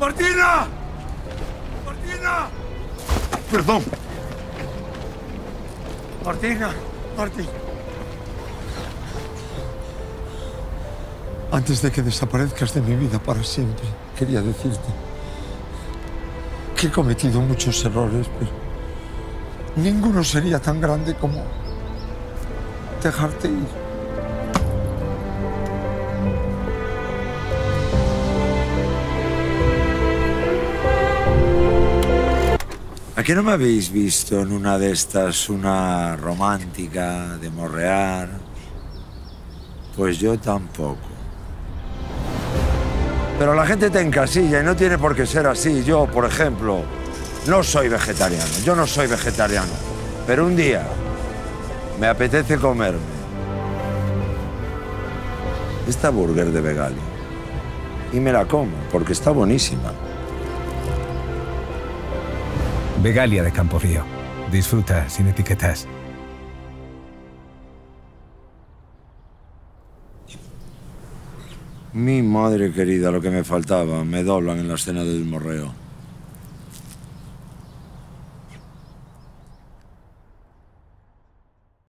¡Martina! ¡Martina! Perdón. Martina, Martina. Antes de que desaparezcas de mi vida para siempre, quería decirte que he cometido muchos errores, pero ninguno sería tan grande como dejarte ir. ¿A qué no me habéis visto en una de estas, una romántica, de morrear? Pues yo tampoco. Pero la gente te encasilla y no tiene por qué ser así. Yo, por ejemplo, no soy vegetariano. Yo no soy vegetariano. Pero un día me apetece comerme esta burger de Vegali. Y me la como porque está buenísima. Vegalia de Campo Disfruta sin etiquetas. Mi madre querida, lo que me faltaba. Me doblan en la escena del morreo.